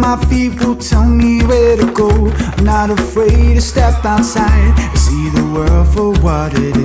my feet will tell me where to go. I'm not afraid to step outside and see the world for what it is.